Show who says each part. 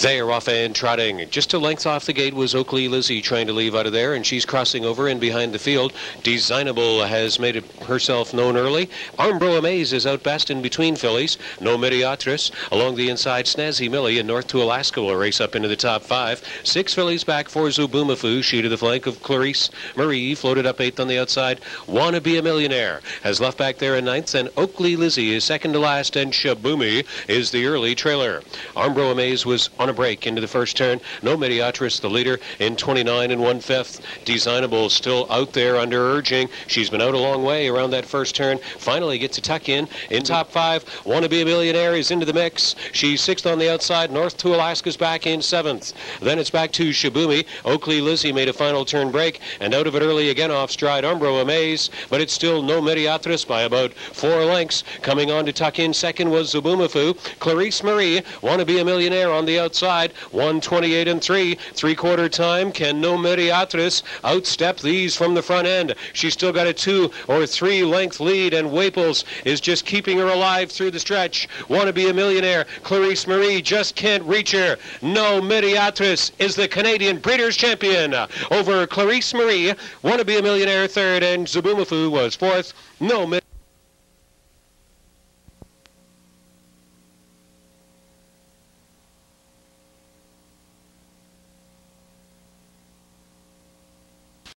Speaker 1: They are off and trotting. Just a length off the gate was Oakley Lizzie trying to leave out of there, and she's crossing over in behind the field. Designable has made it herself known early. Armbro Amaze is out best in between fillies. No Mediatris along the inside. Snazzy Millie and North to Alaska will race up into the top five. Six fillies back for Zubumafu. She to the flank of Clarice Marie floated up eighth on the outside. Wanna be a millionaire has left back there in ninth, and Oakley Lizzie is second to last, and Shibumi is the early trailer. Armbro Amaze was on a break into the first turn. No Mediatris, the leader, in 29 and one fifth. Designable still out there under urging. She's been out a long way around that first turn. Finally gets a tuck in in top five. Want to be a millionaire is into the mix. She's sixth on the outside. North to Alaska's back in seventh. Then it's back to Shibumi. Oakley Lizzie made a final turn break and out of it early again off stride. Armbro Amaze, but it's still no Mediatris by about four lengths. Coming on to tuck in second was Zubumafu. Clarice Marie, want to be a millionaire on the outside. 128 and 3. Three quarter time. Can no Mediatris outstep these from the front end? She's still got a two or three length lead, and Waples is just keeping her alive through the stretch. Want to be a millionaire. Clarice Marie just can't reach her. No Mediatris is the Canadian Breeders' Champion over Clarice Marie. Want to be a millionaire third, and Zubumafu was fourth. No